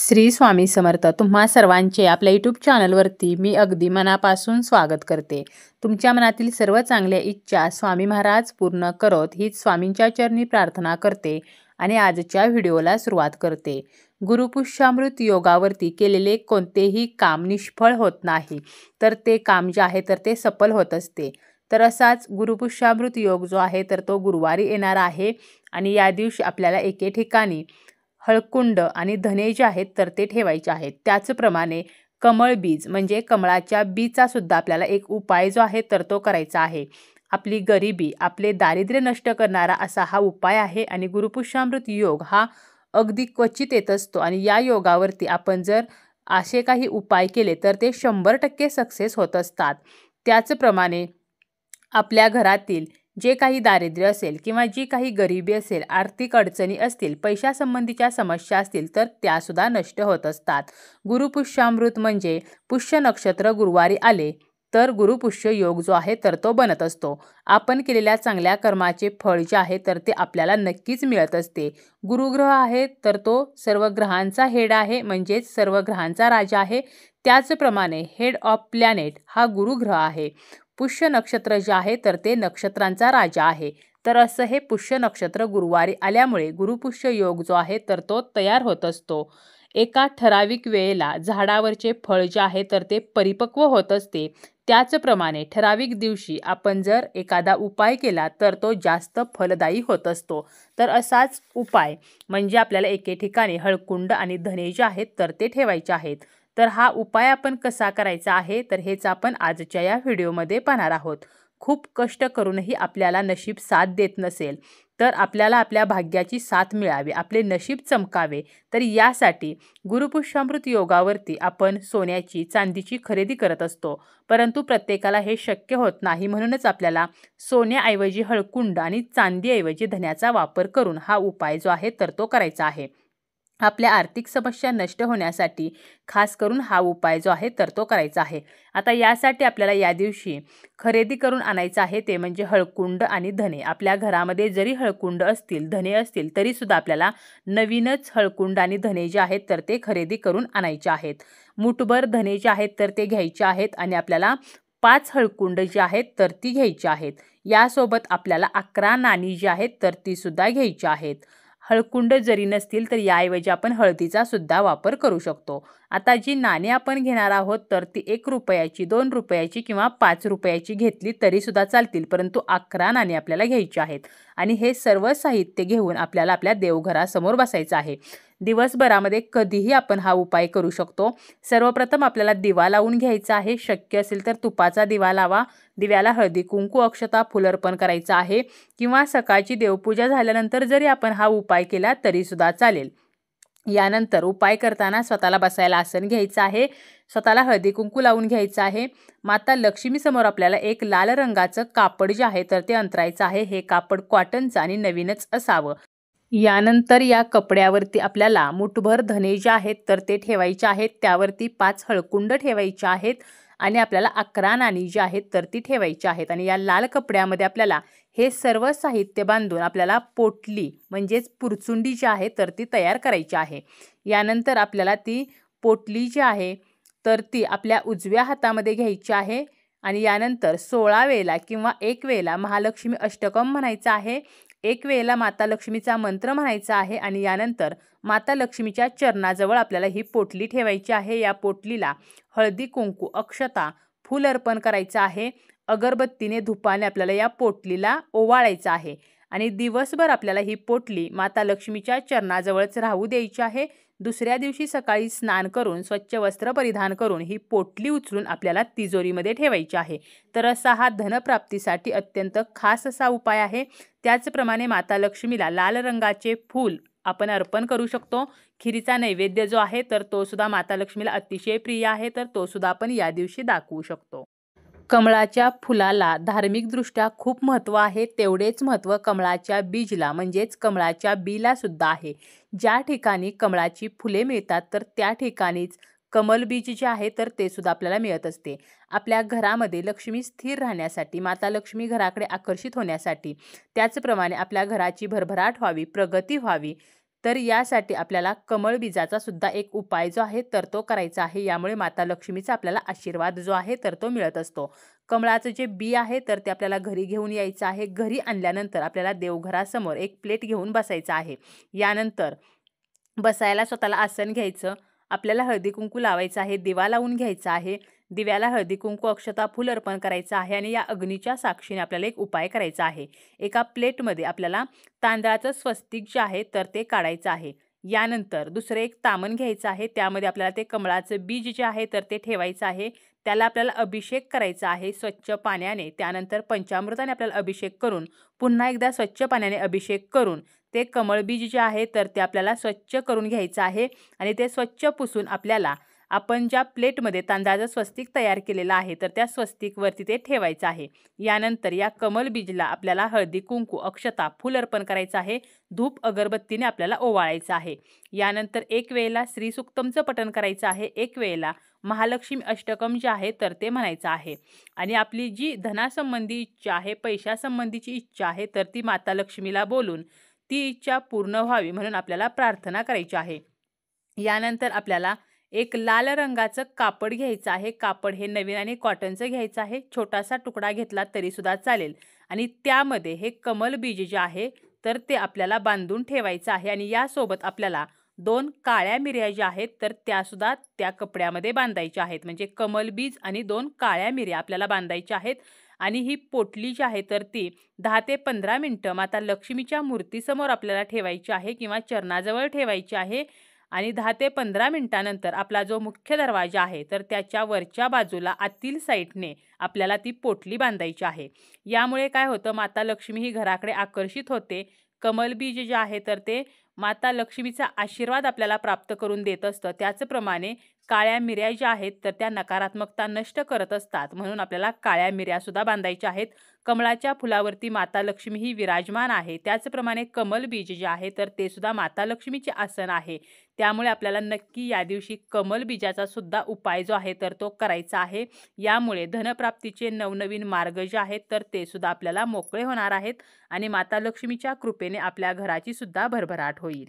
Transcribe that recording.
श्री स्वामी समर्थ. तुम्हा सर्वांचे आपल्या यूट्यूब चॅनलवरती मी अगदी मनापासून स्वागत करते. तुमच्या मनातील सर्व चांगल्या इच्छा स्वामी महाराज पूर्ण करत हीच स्वामींच्या चरणी प्रार्थना करते आणि आजच्या व्हिडिओला सुरुवात करते. गुरुपुष्यामृत योगावरती केलेले कोणतेही काम निष्फळ होत नाही. तर ते काम जे आहे तर ते सफल होत असते. तर असाच गुरुपुष्यामृत योग जो आहे तर तो गुरुवारी येणार आहे आणि या दिवशी आपल्याला एके ठिकाणी हळकुंड आणि धने जे आहेत तर ते ठेवायचे आहेत. त्याचप्रमाणे कमळ बीज म्हणजे कमळाच्या बीचासुद्धा आपल्याला एक उपाय जो आहे तर तो करायचा आहे. आपली गरिबी आपले दारिद्र्य नष्ट करणारा असा हा उपाय आहे आणि गुरुपुष्यामृत योग हा अगदी क्वचित येत असतो आणि या योगावरती आपण जर असे काही उपाय केले तर ते शंभर टक्के सक्सेस होत असतात. त्याचप्रमाणे आपल्या घरातील जे काही दारिद्र्य असेल किंवा जी काही गरिबी असेल आर्थिक अडचणी असतील पैशासंबंधीच्या समस्या असतील तर त्यासुद्धा नष्ट होत असतात. गुरुपुष्यामृत म्हणजे पुष्य नक्षत्र गुरुवारी आले तर गुरुपुष्य योग जो आहे तर तो बनत असतो. आपण केलेल्या चांगल्या कर्माचे फळ जे आहे तर ते आपल्याला नक्कीच मिळत असते. गुरुग्रह आहे तर तो सर्व ग्रहांचा हेड आहे म्हणजेच सर्व ग्रहांचा राजा आहे. त्याचप्रमाणे हेड ऑफ प्लॅनेट हा गुरुग्रह आहे. पुष्य नक्षत्र जे आहे तर ते नक्षत्रांचा राजा आहे. तर असं हे पुष्य नक्षत्र गुरुवारी आल्यामुळे गुरुपुष्य योग जो आहे तर तो तयार होत असतो. एका ठराविक वेळेला झाडावरचे फळ जे आहे तर ते परिपक्व होत असते. त्याचप्रमाणे ठराविक दिवशी आपण जर एखादा उपाय केला तर तो जास्त फलदायी होत असतो. तर असाच उपाय म्हणजे आपल्याला एके ठिकाणी हळकुंड आणि धने जे आहेत तर ते ठेवायचे आहेत. तर हा उपाय आपण कसा करायचा आहे तर हेच आपण आजच्या या व्हिडिओमध्ये पाहणार आहोत. खूप कष्ट करूनही आपल्याला नशीब साथ देत नसेल तर आपल्याला आपल्या भाग्याची साथ मिळावी आपले नशीब चमकावे. तर यासाठी गुरुपुष्यामृत योगावरती आपण सोन्याची चांदीची खरेदी करत असतो. परंतु प्रत्येकाला हे शक्य होत नाही म्हणूनच आपल्याला सोन्याऐवजी हळकुंड आणि चांदीऐवजी धन्याचा वापर करून हा उपाय जो आहे तर तो करायचा आहे. आपल्या आर्थिक समस्या नष्ट होण्यासाठी खास करून हा उपाय जो आहे तर तो करायचा आहे. आता यासाठी आपल्याला या दिवशी खरेदी करून आणायचं आहे ते म्हणजे हळकुंड आणि धने. आपल्या घरामध्ये जरी हळकुंड असतील धने असतील तरीसुद्धा आपल्याला नवीनच हळकुंड आणि धने जे आहेत तर ते खरेदी करून आणायचे आहेत. मुठभर धने जे आहेत तर ते घ्यायचे आहेत आणि आपल्याला पाच हळकुंड जे आहेत तर ती घ्यायची आहेत. यासोबत आपल्याला अकरा नाणी जी आहेत तर तीसुद्धा घ्यायची आहेत. हळकुंड जरी नसतील तर याऐवजी आपण हळदीचा सुद्धा वापर करू शकतो. आता जी नाणी आपण घेणार आहोत तर ती एक रुपयाची दोन रुपयाची किंवा पाच रुपयाची घेतली तरीसुद्धा चालतील. परंतु अकरा नाणी आपल्याला घ्यायची आहेत. आणि हे सर्व साहित्य घेऊन आपल्याला आपल्या देवघरासमोर बसायचं आहे. दिवसभरामध्ये कधीही आपण हा उपाय करू शकतो. सर्वप्रथम आपल्याला दिवा लावून घ्यायचा आहे. शक्य असेल तर तुपाचा दिवा लावा. दिव्याला हळदी कुंकू अक्षता फुल अर्पण करायचं आहे. किंवा सकाळची देवपूजा झाल्यानंतर जरी आपण हा उपाय केला तरीसुद्धा चालेल. यानंतर उपाय करताना स्वतःला बसायला आसन घ्यायचं आहे. स्वतःला हळदी कुंकू लावून घ्यायचं आहे. माता लक्ष्मीसमोर आपल्याला एक लाल रंगाचं कापड जे आहे तर ते अंतरायचं आहे. हे कापड कॉटनचं आणि नवीनच असावं. यानंतर या कपड्यावरती आपल्याला मुठभर धने जे आहेत तर ते ठेवायचे आहेत. त्यावरती पाच हळकुंड ठेवायचे आहेत. आणि आपल्याला अकरा नाणी जी आहेत तर ती ठेवायची आहेत. आणि या लाल कपड्यामध्ये आपल्याला हे सर्व साहित्य बांधून आपल्याला पोटली म्हणजेच पुरचुंडी जी आहे तर ती तयार करायची आहे. यानंतर आपल्याला ती पोटली जी आहे तर ती आपल्या उजव्या हातामध्ये घ्यायची आहे. आणि यानंतर सोळा वेळेला किंवा एक वेळेला महालक्ष्मी अष्टकम म्हणायचं आहे. एक वेळेला माता लक्ष्मीचा मंत्र म्हणायचा आहे आणि यानंतर माता लक्ष्मीच्या चरणाजवळ आपल्याला ही पोटली ठेवायची आहे. या पोटलीला हळदी कुंकू अक्षता फूल अर्पण करायचं आहे. अगरबत्तीने धुपाने आपल्याला या पोटलीला ओवाळायचं आहे. आणि दिवसभर आपल्याला ही पोटली माता लक्ष्मीच्या चरणाजवळच राहू द्यायची आहे. दुसऱ्या दिवशी सकाळी स्नान करून स्वच्छ वस्त्र परिधान करून ही पोटली उचलून आपल्याला तिजोरीमध्ये ठेवायची आहे. तर असा हा धनप्राप्तीसाठी अत्यंत खास असा उपाय आहे. त्याचप्रमाणे माता लक्ष्मीला लाल रंगाचे फूल आपण अर्पण करू शकतो. खिरीचा नैवेद्य जो आहे तर तो सुद्धा माता लक्ष्मीला अतिशय प्रिय आहे तर तो सुद्धा आपण या दिवशी दाखवू शकतो. कमळाच्या फुलाला धार्मिकदृष्ट्या खूप महत्त्व आहे तेवढेच महत्त्व कमळाच्या बीजला म्हणजेच कमळाच्या बीला सुद्धा आहे. ज्या ठिकाणी कमळाची फुले मिळतात तर त्या ठिकाणीच कमल बीज जे आहे तर ते सुद्धा आपल्याला मिळत असते. आपल्या घरामध्ये लक्ष्मी स्थिर राहण्यासाठी माता लक्ष्मी घराकडे आकर्षित होण्यासाठी त्याचप्रमाणे आपल्या घराची भरभराट व्हावी प्रगती व्हावी तर यासाठी आपल्याला कमळ बीजाचा सुद्धा एक उपाय जो आहे तर तो करायचा आहे. यामुळे माता लक्ष्मीचा आपल्याला आशीर्वाद जो आहे तर तो मिळत असतो. कमळाचं जे बी आहे तर ते आपल्याला घरी घेऊन यायचं आहे. घरी आणल्यानंतर आपल्याला देवघरासमोर एक प्लेट घेऊन बसायचं आहे. यानंतर बसायला स्वतःला आसन घ्यायचं. आपल्याला हळदी कुंकू लावायचं आहे दिवा लावून घ्यायचा आहे. दिव्याला हळदी कुंकू अक्षता फुल अर्पण करायचं आहे आणि या अग्नीच्या साक्षीने आपल्याला एक उपाय करायचा आहे. एका प्लेटमध्ये आपल्याला तांदळाचं स्वस्तिक जे आहे तर ते काढायचं आहे. यानंतर दुसरं एक तामण घ्यायचं आहे. त्यामध्ये आपल्याला ते कमळाचं बीज जे आहे तर ते ठेवायचं आहे. त्याला आपल्याला अभिषेक करायचा आहे स्वच्छ पाण्याने. त्यानंतर पंचामृताने आपल्याला अभिषेक करून पुन्हा एकदा स्वच्छ पाण्याने अभिषेक करून ते कमळ बीज जे आहे तर ते आपल्याला स्वच्छ करून घ्यायचं आहे आणि ते स्वच्छ पुसून आपल्याला आपण ज्या प्लेटमध्ये तांदळाचं स्वस्तिक तयार केलेलं आहे तर त्या स्वस्तिकवरती ते ठेवायचं आहे. यानंतर या कमल बीजला आपल्याला हळदी कुंकू अक्षता फुल अर्पण करायचं आहे. धूप अगरबत्तीने आपल्याला ओवाळायचं आहे. यानंतर एक वेळेला श्रीसुक्तमचं पठण करायचं आहे. एक वेळेला महालक्ष्मी अष्टकम जे आहे तर ते म्हणायचं आहे. आणि आपली जी धनासंबंधी इच्छा आहे पैशासंबंधीची इच्छा आहे तर ती माता लक्ष्मीला बोलून ती इच्छा पूर्ण व्हावी म्हणून आपल्याला प्रार्थना करायची आहे. यानंतर आपल्याला एक लाल रंगाचं कापड घ्यायचं आहे. कापड हे नवीन आणि कॉटनचं घ्यायचं आहे. छोटासा तुकडा घेतला तरीसुद्धा चालेल. आणि त्यामध्ये हे कमल बीज जे आहे तर ते आपल्याला बांधून ठेवायचं आहे. आणि यासोबत आपल्याला दोन काळ्या मिऱ्या ज्या आहेत तर त्यासुद्धा त्या कपड्यामध्ये बांधायच्या आहेत. म्हणजे कमल बीज आणि दोन काळ्या मिऱ्या आपल्याला बांधायच्या आहेत. आणि ही पोटली जी आहे तर ती दहा ते पंधरा मिनटं माता लक्ष्मीच्या मूर्तीसमोर आपल्याला ठेवायची आहे किंवा चरणाजवळ ठेवायची आहे. आणि दहा ते पंधरा मिनटानंतर आपला जो मुख्य दरवाजा आहे तर त्याच्या वरच्या बाजूला आतील साईडने आपल्याला ती पोटली बांधायची आहे. यामुळे काय होतं माता लक्ष्मी ही घराकडे आकर्षित होते. कमल बीज जे आहे तर ते माता लक्ष्मीचा आशीर्वाद आपल्याला प्राप्त करून देत असतं. त्याचप्रमाणे काळ्या मिऱ्या ज्या आहेत तर त्या नकारात्मकता नष्ट करत असतात. म्हणून आपल्याला काळ्या मिऱ्यासुद्धा बांधायच्या आहेत. कमळाच्या फुलावरती माता लक्ष्मी ही विराजमान आहे. त्याचप्रमाणे कमल बीज जे आहे तर ते सुद्धा माता लक्ष्मीचे आसन आहे. त्यामुळे आपल्याला नक्की या दिवशी कमल बीजाचा सुद्धा उपाय जो आहे तर तो करायचा आहे. यामुळे धनप्राप्तीचे नवनवीन मार्ग जे आहेत तर ते सुद्धा आपल्याला मोकळे होणार आहेत आणि माता लक्ष्मीच्या कृपेने आपल्या घराची सुद्धा भरभराट होईल.